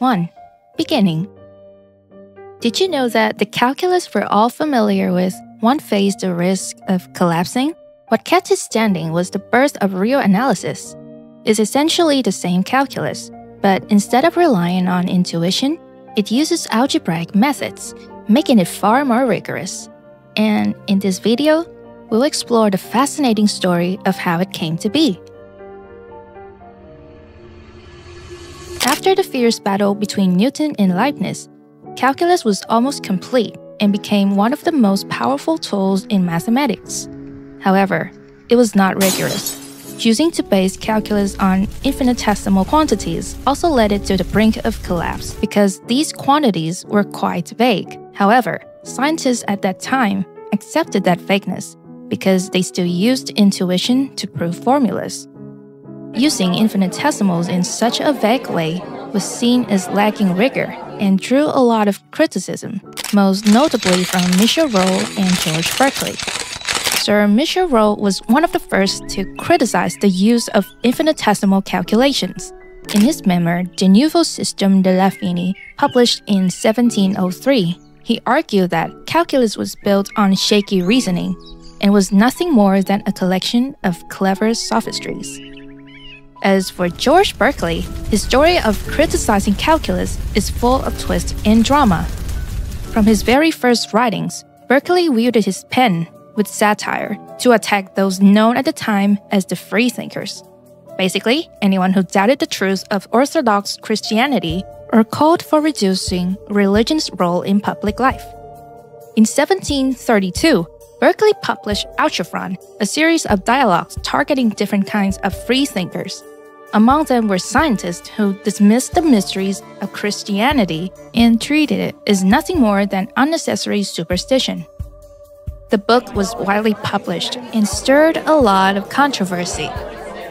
1. Beginning. Did you know that the calculus we're all familiar with one faced the risk of collapsing? What kept it standing was the birth of real analysis. It's essentially the same calculus, but instead of relying on intuition, it uses algebraic methods, making it far more rigorous. And in this video, we'll explore the fascinating story of how it came to be. After the fierce battle between Newton and Leibniz, calculus was almost complete and became one of the most powerful tools in mathematics. However, it was not rigorous. Choosing to base calculus on infinitesimal quantities also led it to the brink of collapse because these quantities were quite vague. However, scientists at that time accepted that vagueness because they still used intuition to prove formulas. Using infinitesimals in such a vague way was seen as lacking rigor and drew a lot of criticism, most notably from Michel Rolle and George Berkeley. Sir Michel Rolle was one of the first to criticize the use of infinitesimal calculations. In his memoir, De Nouveau Système de l'infini, published in 1703, he argued that calculus was built on shaky reasoning and was nothing more than a collection of clever sophistries. As for George Berkeley, his story of criticizing calculus is full of twist and drama. From his very first writings, Berkeley wielded his pen with satire to attack those known at the time as the freethinkers. Basically, anyone who doubted the truth of Orthodox Christianity or called for reducing religion's role in public life. In 1732, Berkeley published Alciphron, a series of dialogues targeting different kinds of freethinkers. Among them were scientists who dismissed the mysteries of Christianity and treated it as nothing more than unnecessary superstition. The book was widely published and stirred a lot of controversy.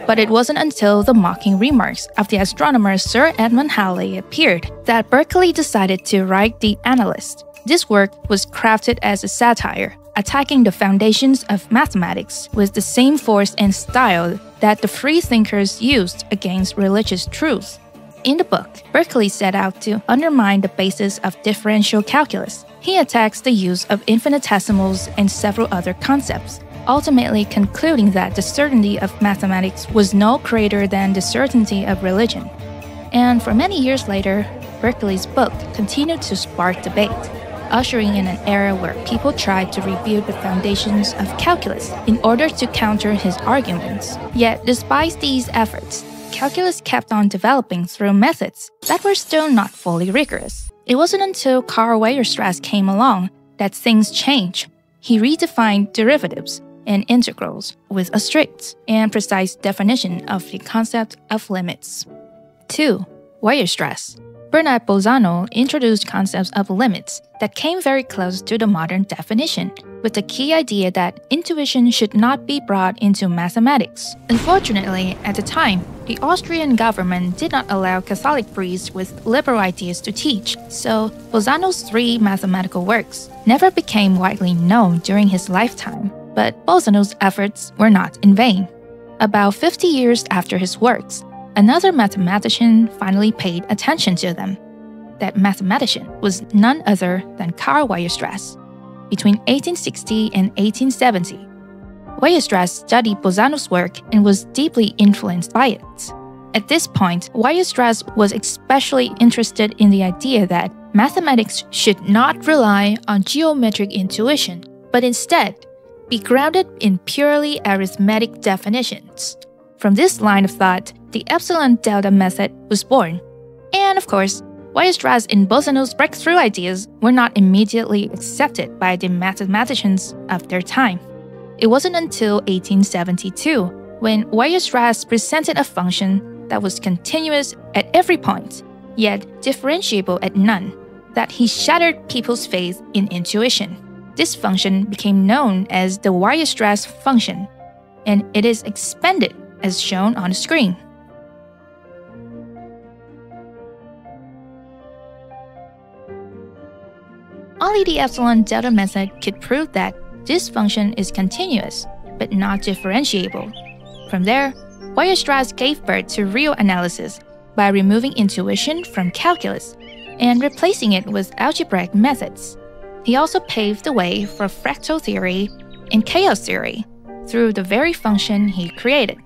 But it wasn't until the mocking remarks of the astronomer Sir Edmund Halley appeared that Berkeley decided to write The Analyst. This work was crafted as a satire, attacking the foundations of mathematics with the same force and style that the freethinkers used against religious truths. In the book, Berkeley set out to undermine the basis of differential calculus. He attacks the use of infinitesimals and several other concepts, ultimately concluding that the certainty of mathematics was no greater than the certainty of religion. And for many years later, Berkeley's book continued to spark debate ushering in an era where people tried to rebuild the foundations of calculus in order to counter his arguments. Yet, despite these efforts, calculus kept on developing through methods that were still not fully rigorous. It wasn't until Karl Weierstrass came along that things changed. He redefined derivatives and integrals with a strict and precise definition of the concept of limits. 2. Weierstrass Bernard Bolzano introduced concepts of limits that came very close to the modern definition, with the key idea that intuition should not be brought into mathematics. Unfortunately, at the time, the Austrian government did not allow Catholic priests with liberal ideas to teach, so Bolzano's three mathematical works never became widely known during his lifetime. But Bolzano's efforts were not in vain. About 50 years after his works, Another mathematician finally paid attention to them. That mathematician was none other than Karl Weierstrass. Between 1860 and 1870, Weierstrass studied Bolzano's work and was deeply influenced by it. At this point, Weierstrass was especially interested in the idea that mathematics should not rely on geometric intuition, but instead be grounded in purely arithmetic definitions. From this line of thought, the epsilon delta method was born. And of course, Weierstrass and Bolzano's breakthrough ideas were not immediately accepted by the mathematicians of their time. It wasn't until 1872 when Weierstrass presented a function that was continuous at every point, yet differentiable at none, that he shattered people's faith in intuition. This function became known as the Weierstrass function, and it is expanded as shown on screen. Only the epsilon delta method could prove that this function is continuous, but not differentiable. From there, Weierstrass gave birth to real analysis, by removing intuition from calculus and replacing it with algebraic methods. He also paved the way for fractal theory and chaos theory through the very function he created.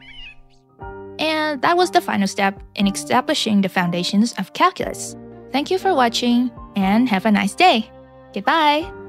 And that was the final step in establishing the foundations of calculus. Thank you for watching and have a nice day. Goodbye.